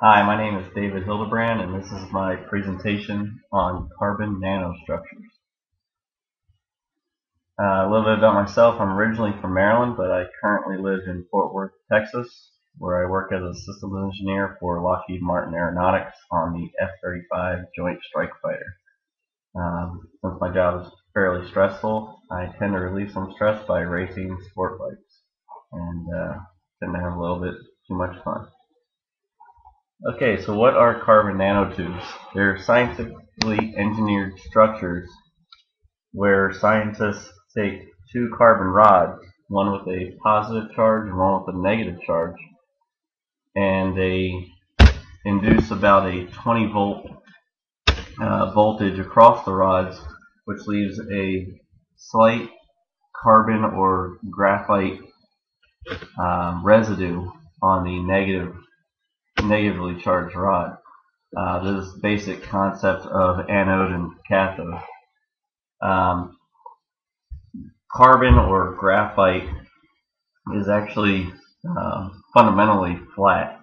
Hi, my name is David Hildebrand and this is my presentation on carbon nanostructures. Uh, a little bit about myself. I'm originally from Maryland, but I currently live in Fort Worth, Texas, where I work as a systems engineer for Lockheed Martin Aeronautics on the F-35 Joint Strike Fighter. Um, since my job is fairly stressful, I tend to relieve some stress by racing sport bikes and uh, tend to have a little bit too much fun. Okay, so what are carbon nanotubes? They're scientifically engineered structures where scientists take two carbon rods, one with a positive charge and one with a negative charge, and they induce about a 20 volt uh, voltage across the rods, which leaves a slight carbon or graphite um, residue on the negative negatively charged rod. Uh, this basic concept of anode and cathode. Um, carbon or graphite is actually uh, fundamentally flat.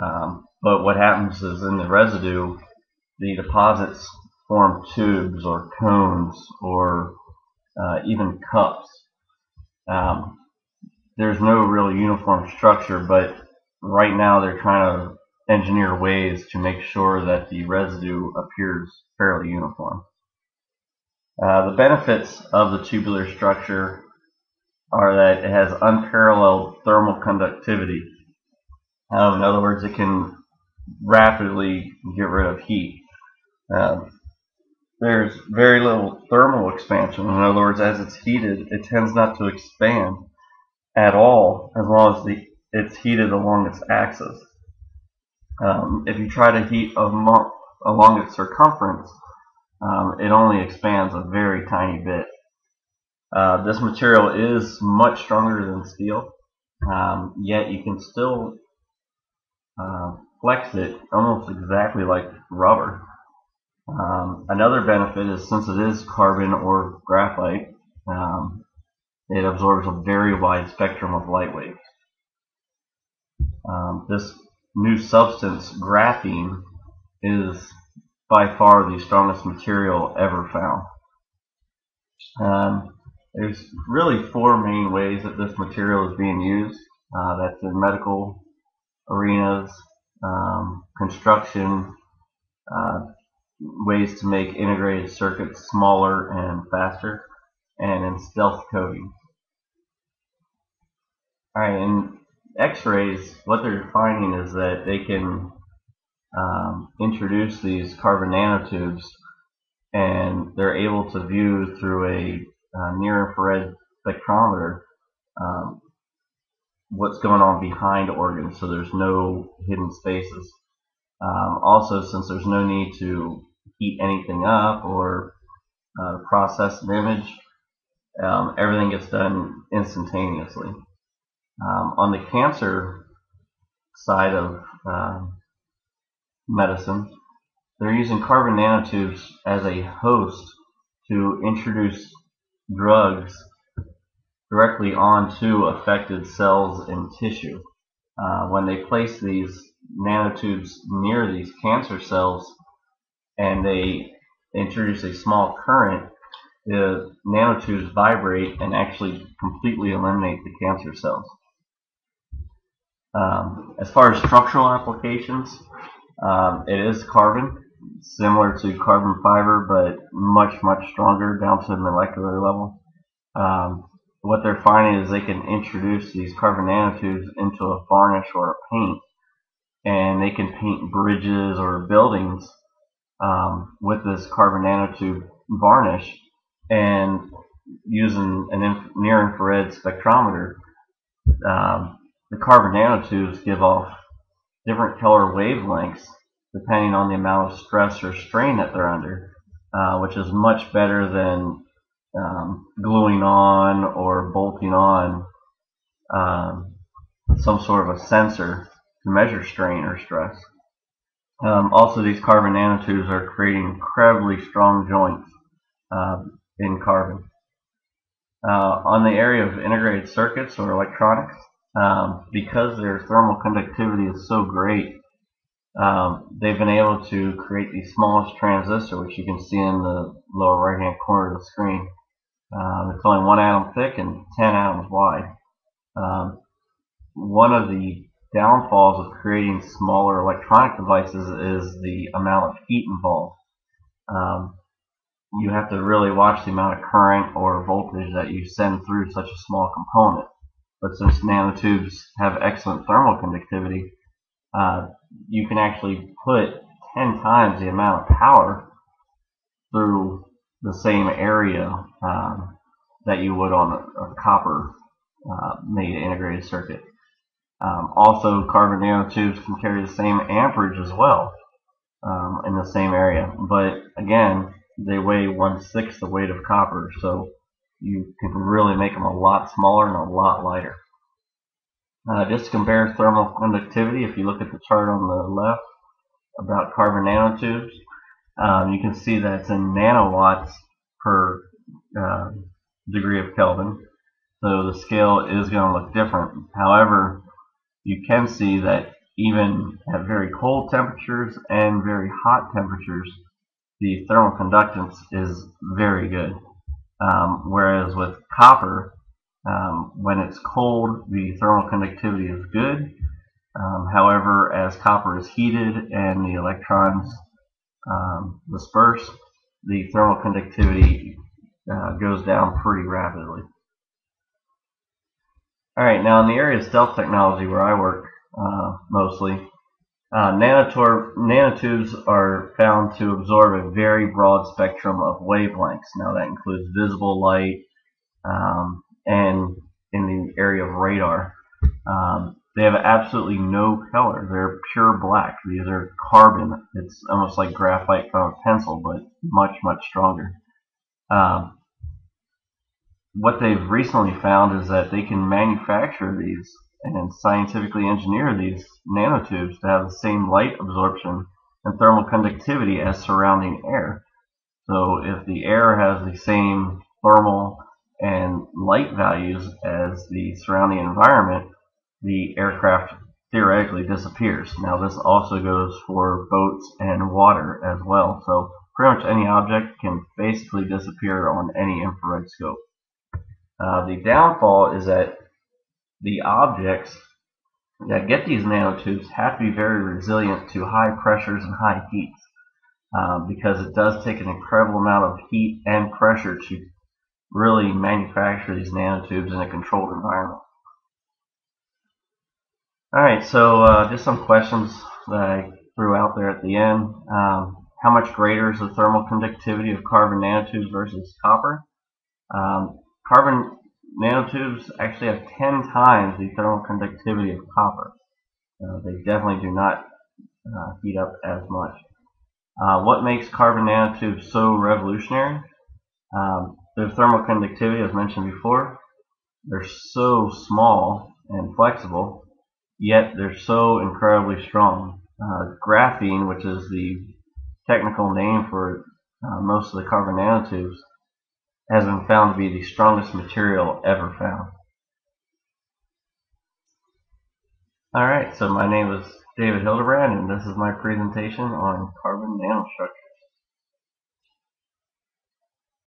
Um, but what happens is in the residue, the deposits form tubes or cones or uh, even cups. Um, there's no real uniform structure, but right now they're trying to engineer ways to make sure that the residue appears fairly uniform. Uh, the benefits of the tubular structure are that it has unparalleled thermal conductivity. Um, in other words, it can rapidly get rid of heat. Uh, there's very little thermal expansion. In other words, as it's heated, it tends not to expand at all as long as the it's heated along its axis. Um, if you try to heat along its circumference, um, it only expands a very tiny bit. Uh, this material is much stronger than steel, um, yet you can still uh, flex it almost exactly like rubber. Um, another benefit is since it is carbon or graphite, um, it absorbs a very wide spectrum of light waves. Um, this new substance, graphene, is by far the strongest material ever found. Um, there's really four main ways that this material is being used. Uh, that's in medical arenas, um, construction, uh, ways to make integrated circuits smaller and faster, and in stealth coating. Alright, and X-rays, what they're finding is that they can um, introduce these carbon nanotubes and they're able to view through a near-infrared spectrometer um, what's going on behind organs so there's no hidden spaces. Um, also, since there's no need to heat anything up or uh, process an image, um, everything gets done instantaneously. Um, on the cancer side of uh, medicine, they're using carbon nanotubes as a host to introduce drugs directly onto affected cells and tissue. Uh, when they place these nanotubes near these cancer cells and they introduce a small current, the nanotubes vibrate and actually completely eliminate the cancer cells. Um, as far as structural applications, um, it is carbon, similar to carbon fiber, but much, much stronger down to the molecular level. Um, what they're finding is they can introduce these carbon nanotubes into a varnish or a paint, and they can paint bridges or buildings um, with this carbon nanotube varnish, and using an near infrared spectrometer, um, the carbon nanotubes give off different color wavelengths depending on the amount of stress or strain that they're under, uh, which is much better than um, gluing on or bolting on um, some sort of a sensor to measure strain or stress. Um, also, these carbon nanotubes are creating incredibly strong joints uh, in carbon. Uh, on the area of integrated circuits or electronics, um, because their thermal conductivity is so great, um, they've been able to create the smallest transistor, which you can see in the lower right hand corner of the screen. Um, it's only one atom thick and 10 atoms wide. Um, one of the downfalls of creating smaller electronic devices is the amount of heat involved. Um, you have to really watch the amount of current or voltage that you send through such a small component. But since nanotubes have excellent thermal conductivity, uh, you can actually put 10 times the amount of power through the same area um, that you would on a, a copper uh, made integrated circuit. Um, also, carbon nanotubes can carry the same amperage as well um, in the same area. But again, they weigh one-sixth the weight of copper, so you can really make them a lot smaller and a lot lighter. Uh, just to compare thermal conductivity, if you look at the chart on the left about carbon nanotubes, um, you can see that it's in nanowatts per uh, degree of Kelvin. So the scale is going to look different. However, you can see that even at very cold temperatures and very hot temperatures, the thermal conductance is very good. Um, whereas with copper, um, when it's cold, the thermal conductivity is good. Um, however, as copper is heated and the electrons um, disperse, the thermal conductivity uh, goes down pretty rapidly. Alright, now in the area of stealth technology where I work uh, mostly, uh, nanotubes are found to absorb a very broad spectrum of wavelengths. Now that includes visible light, um, and in the area of radar. Um, they have absolutely no color. They're pure black. These are carbon. It's almost like graphite from a pencil, but much, much stronger. Um, what they've recently found is that they can manufacture these and scientifically engineer these nanotubes to have the same light absorption and thermal conductivity as surrounding air. So if the air has the same thermal and light values as the surrounding environment, the aircraft theoretically disappears. Now this also goes for boats and water as well. So pretty much any object can basically disappear on any infrared scope. Uh, the downfall is that the objects that get these nanotubes have to be very resilient to high pressures and high heats um, because it does take an incredible amount of heat and pressure to really manufacture these nanotubes in a controlled environment. Alright, so uh, just some questions that I threw out there at the end. Um, how much greater is the thermal conductivity of carbon nanotubes versus copper? Um, carbon nanotubes actually have 10 times the thermal conductivity of copper. Uh, they definitely do not uh, heat up as much. Uh, what makes carbon nanotubes so revolutionary? Um, their thermal conductivity, as mentioned before, they're so small and flexible, yet they're so incredibly strong. Uh, graphene, which is the technical name for uh, most of the carbon nanotubes, has been found to be the strongest material ever found. Alright, so my name is David Hildebrand and this is my presentation on carbon nanostructure.